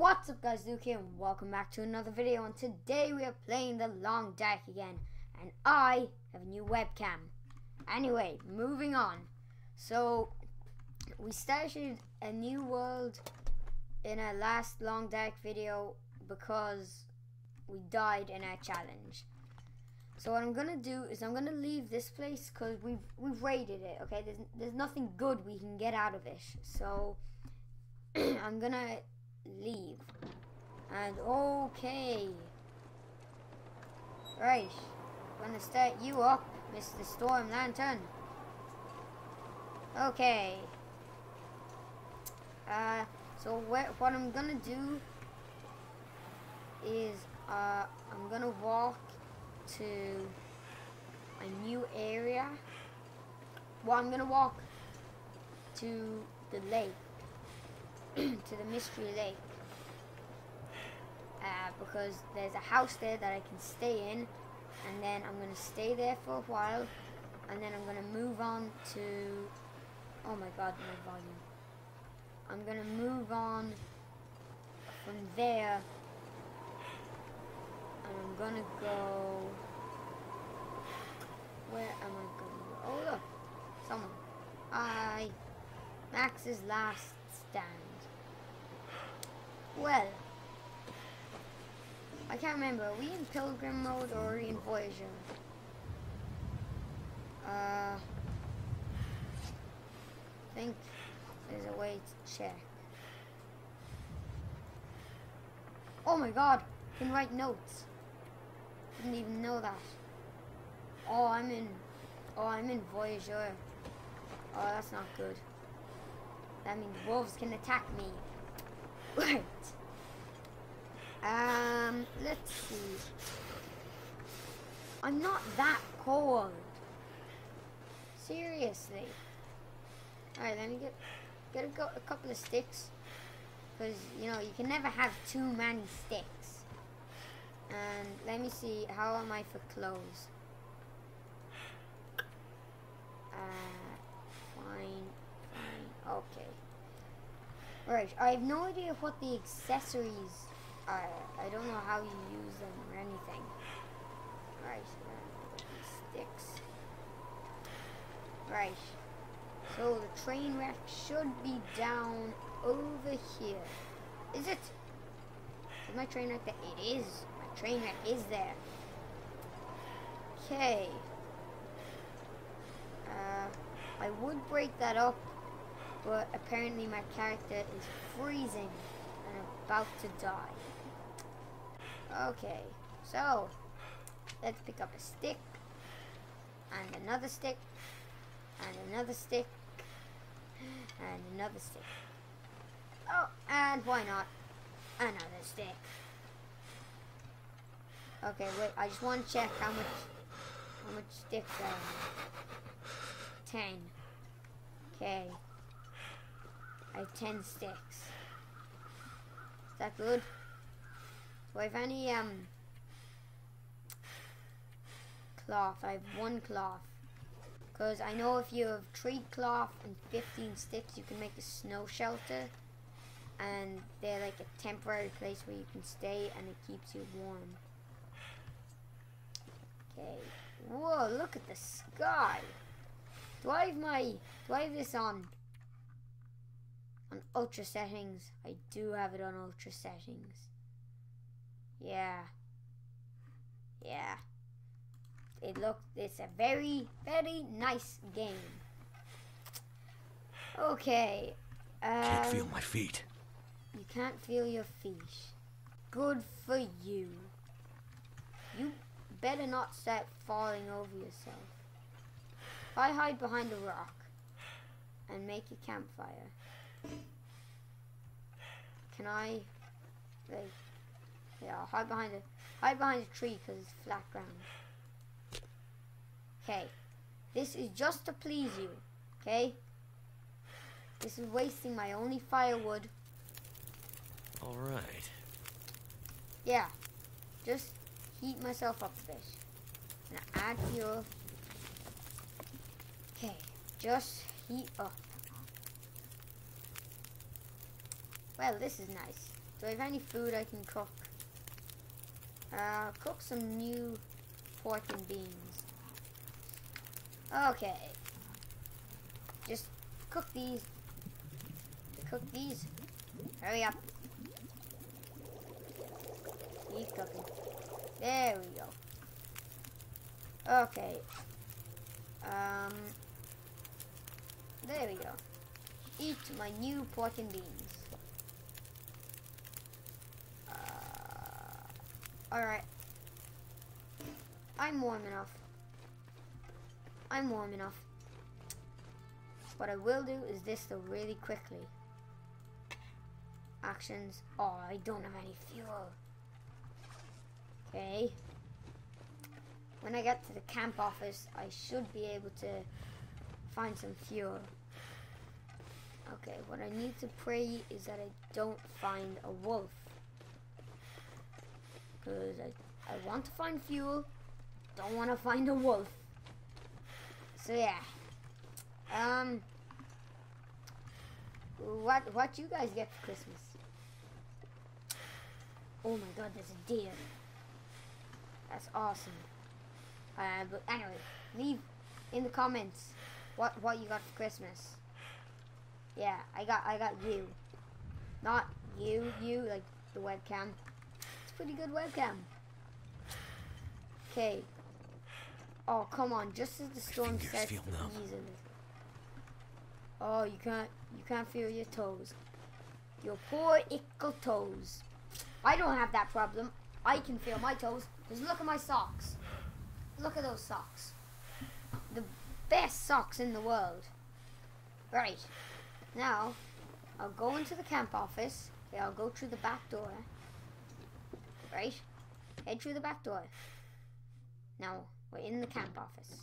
What's up guys, Luke here and welcome back to another video and today we are playing the Long Dark again and I have a new webcam. Anyway, moving on. So, we started a new world in our last Long Dark video because we died in our challenge. So what I'm gonna do is I'm gonna leave this place because we've we've raided it. Okay, there's there's nothing good we can get out of it. So I'm gonna leave. And okay. Right. Gonna start you up, Mr. Storm Lantern. Okay. Uh, so what, what I'm gonna do is uh, I'm gonna walk to a new area. Well, I'm gonna walk to the lake to the Mystery Lake. Uh, because there's a house there that I can stay in and then I'm going to stay there for a while and then I'm going to move on to oh my god my volume. I'm going to move on from there and I'm going to go where am I going oh look someone. Hi Max's last stand well, I can't remember. Are we in Pilgrim mode or are we in Voyager? Uh, I think there's a way to check. Oh my god, I can write notes. Didn't even know that. Oh, I'm in, oh, I'm in Voyager. Oh, that's not good. That means wolves can attack me. Right. Um, let's see. I'm not that cold. Seriously. Alright, let me get get a, a couple of sticks. Because, you know, you can never have too many sticks. And let me see, how am I for clothes? Uh, fine, fine, okay. Right, I have no idea what the accessories are. I don't know how you use them or anything. Right, sticks. Right. So the train wreck should be down over here. Is it? Is my train wreck there? It is. My train wreck is there. Okay. Uh, I would break that up but apparently my character is freezing and about to die. Okay, so let's pick up a stick and another stick and another stick and another stick. Oh, and why not another stick? Okay, wait, I just want to check how much how much sticks have. Ten. Okay. I have 10 sticks. Is that good? Do I have any um cloth? I have one cloth. Because I know if you have three cloth and 15 sticks, you can make a snow shelter. And they're like a temporary place where you can stay and it keeps you warm. Okay. Whoa, look at the sky. Do I have my, do I have this on ultra settings. I do have it on ultra settings. Yeah. Yeah. It look it's a very, very nice game. Okay. Um, can't feel my feet. You can't feel your feet. Good for you. You better not start falling over yourself. If I hide behind a rock and make a campfire, can I, like, yeah, hide behind a, hide behind a tree because it's flat ground. Okay, this is just to please you, okay? This is wasting my only firewood. Alright. Yeah, just heat myself up a bit. And add fuel. Okay, just heat up. Well, this is nice. Do I have any food I can cook? Uh, cook some new pork and beans. Okay. Just cook these. Cook these. Hurry up. Keep cooking. There we go. Okay. Um. There we go. Eat my new pork and beans. Uh, Alright. I'm warm enough. I'm warm enough. What I will do is this though really quickly. Actions. Oh, I don't have any fuel. Okay. When I get to the camp office, I should be able to find some fuel. Okay, what I need to pray is that I don't find a wolf. Because I, I want to find fuel, don't want to find a wolf. So yeah. Um, what what you guys get for Christmas? Oh my God, there's a deer. That's awesome. Uh, but anyway, leave in the comments what what you got for Christmas. Yeah, I got I got you. Not you, you like the webcam. Pretty good webcam. Okay. Oh come on! Just as the storm sets, feel numb. ease a little. Oh, you can't you can't feel your toes. Your poor ickle toes. I don't have that problem. I can feel my toes. Just look at my socks. Look at those socks. The best socks in the world. Right. Now, I'll go into the camp office. Okay, I'll go through the back door. Right? Head through the back door. Now, we're in the camp office.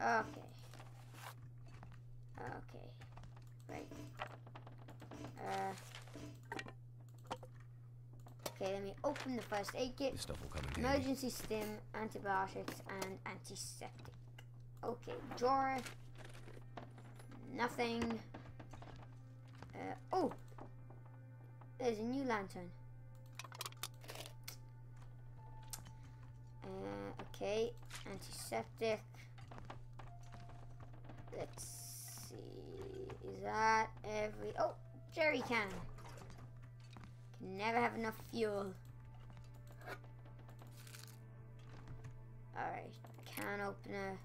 Okay. Okay. Right. Uh. Okay, let me open the first aid kit. This stuff will come in handy. Emergency stim, antibiotics, and antiseptic. Okay, drawer. Nothing. Uh, oh! There's a new lantern. Uh, okay, antiseptic. Let's see. Is that every. Oh! Jerry can. Can never have enough fuel. Alright, can opener.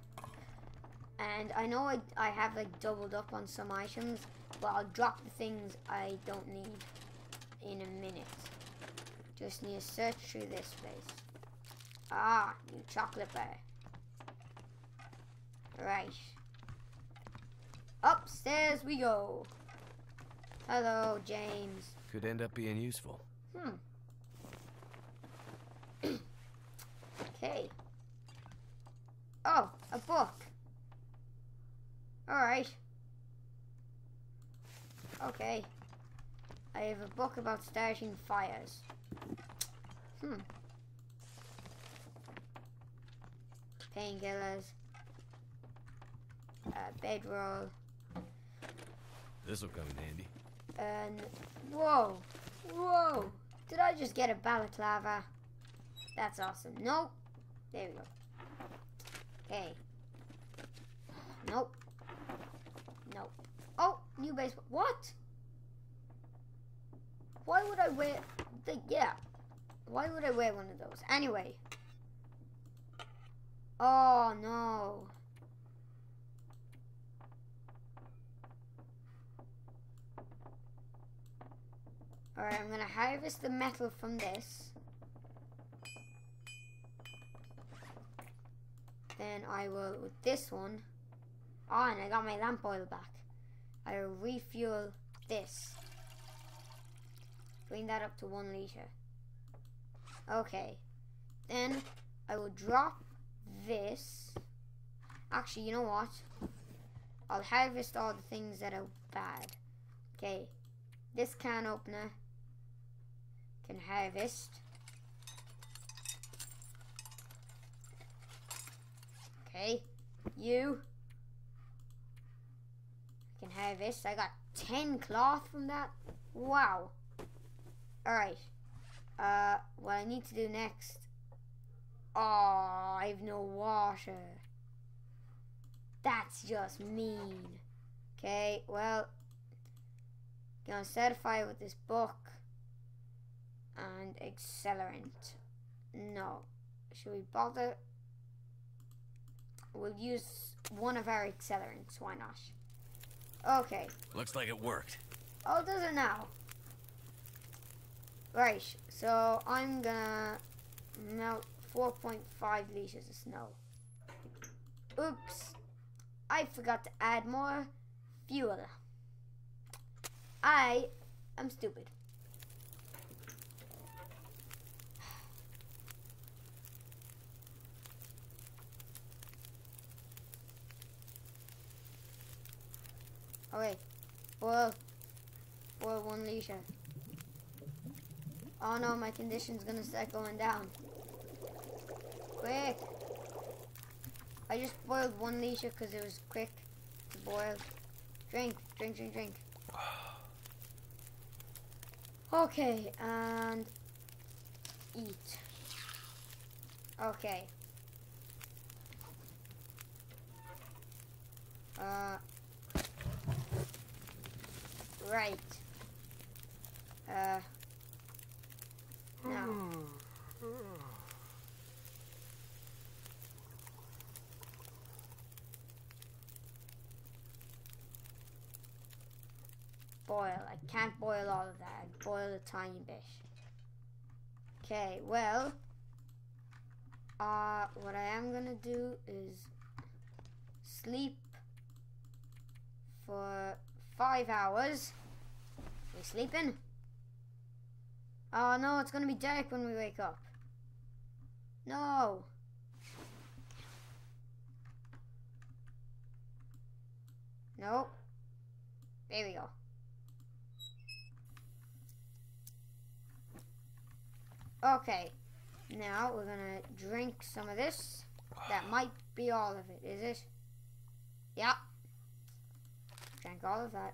And I know I, I have like doubled up on some items, but I'll drop the things I don't need in a minute. Just need to search through this place. Ah, new chocolate bar. Right. Upstairs we go. Hello, James. Could end up being useful. Hmm. okay. Oh, a book. Alright. Okay. I have a book about starting fires. Hmm. Painkillers. Uh, bedroll. This will come in handy. And whoa, whoa! Did I just get a balaclava? That's awesome. Nope. There we go. Okay. Nope. Nope. Oh, new baseball. What? Why would I wear? The, yeah. Why would I wear one of those? Anyway. Oh no. Alright, I'm gonna harvest the metal from this. Then I will, with this one, oh, and I got my lamp oil back. I will refuel this. Bring that up to one liter. Okay. Then I will drop this. Actually, you know what? I'll harvest all the things that are bad. Okay. This can opener can harvest. Okay, you can harvest. I got 10 cloth from that. Wow. Alright. Uh, what I need to do next. Oh, I have no water. That's just mean. Okay, well, gonna certify with this book and accelerant. No, should we bother? We'll use one of our accelerants. Why not? Okay. Looks like it worked. Oh, does it now? Right, so I'm gonna melt 4.5 liters of snow. Oops, I forgot to add more fuel. I am stupid. Okay, boil, boil one liter. Oh no, my condition's gonna start going down. Quick! I just boiled one liter because it was quick to boil. Drink, drink, drink, drink. Okay, and eat. Okay. Uh, right. Uh, now. boil. I can't boil all of that. I boil a tiny bit. Okay, well, uh, what I am gonna do is sleep for five hours. We sleeping? Oh no, it's gonna be dark when we wake up. No. Nope. There we go. Okay, now we're gonna drink some of this. That might be all of it, is it? Yeah. Drank all of that.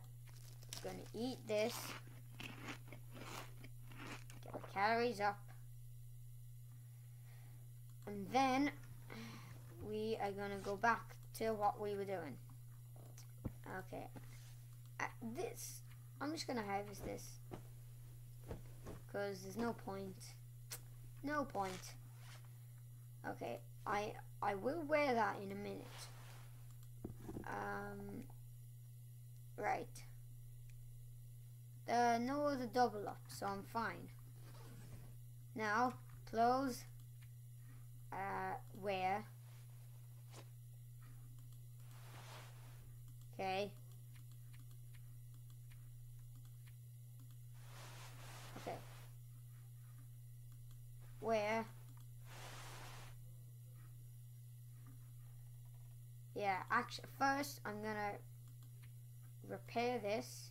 Gonna eat this. Get the calories up. And then we are gonna go back to what we were doing. Okay. Uh, this, I'm just gonna harvest this. Because there's no point. No point. Okay, I I will wear that in a minute. Um, right. There are no other double up, so I'm fine. Now, clothes. Uh, wear. Okay. Where? Yeah, actually, first I'm gonna repair this.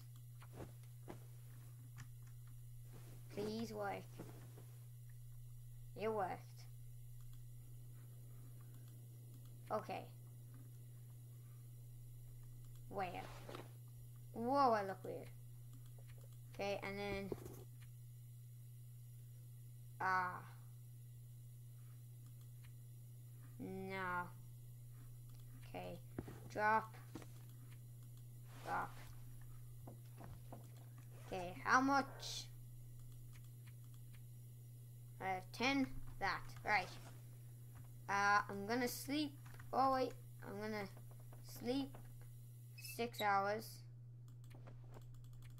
Please work. It worked. Okay. Where? Whoa, I look weird. Okay, and then... Ah. No. Okay. Drop. Drop. Okay, how much? I have 10. That. Right. Uh, I'm gonna sleep. Oh, wait. I'm gonna sleep six hours.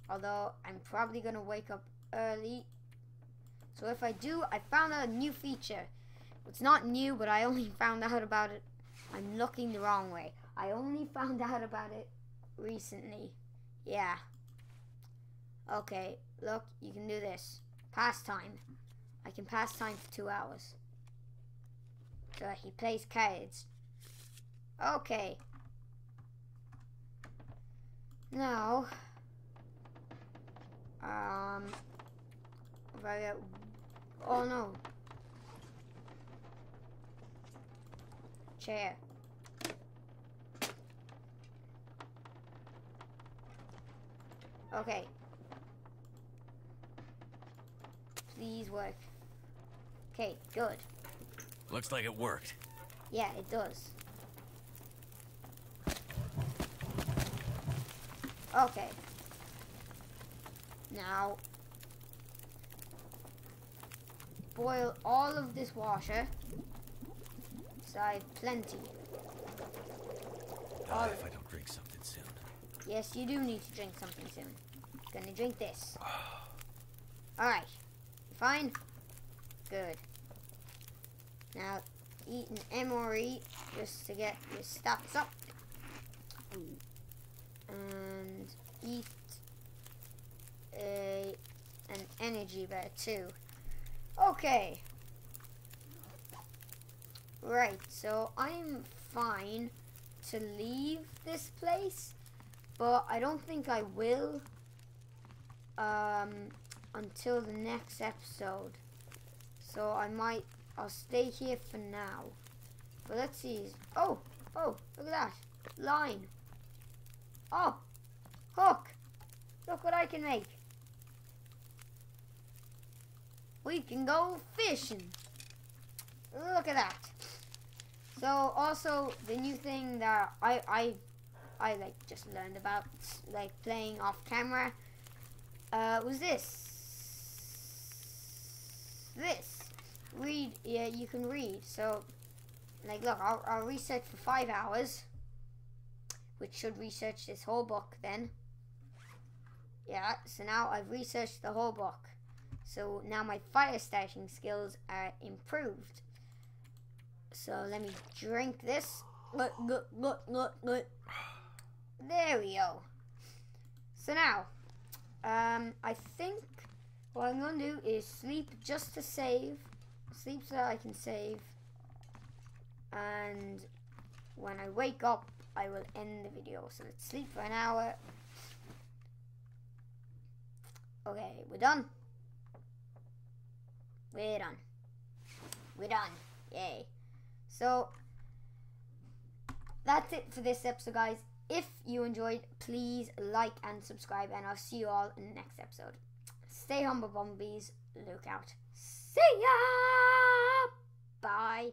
Although, I'm probably gonna wake up early. So if I do, I found a new feature. It's not new, but I only found out about it. I'm looking the wrong way. I only found out about it recently. Yeah. Okay, look, you can do this. Pass time. I can pass time for two hours. So he plays cards. Okay. Now, um, if I get, oh no, chair. Okay. Please work. Okay, good. Looks like it worked. Yeah, it does. Okay. Now, boil all of this water. I have plenty. Die if I don't drink something soon. Yes, you do need to drink something soon. Gonna drink this. Ah. Alright. You fine? Good. Now, eat an MRE just to get your stats up. And eat a an energy bar too. Okay. Right, so I'm fine to leave this place, but I don't think I will um, until the next episode. So I might, I'll stay here for now. But let's see. Oh, oh, look at that. Line. Oh, hook. Look what I can make. We can go fishing. Look at that. So also the new thing that I I I like just learned about like playing off camera uh, was this. This. Read yeah you can read. So like look I'll, I'll research for five hours which should research this whole book then. Yeah so now I've researched the whole book. So now my fire starting skills are improved so let me drink this. Look, look, look, look, look. There we go. So now, um, I think what I'm going to do is sleep just to save. Sleep so that I can save. And when I wake up, I will end the video. So let's sleep for an hour. Okay, we're done. We're done. We're done. Yay. So that's it for this episode, guys. If you enjoyed, please like and subscribe, and I'll see you all in the next episode. Stay humble, bumblebees. Look out. See ya! Bye.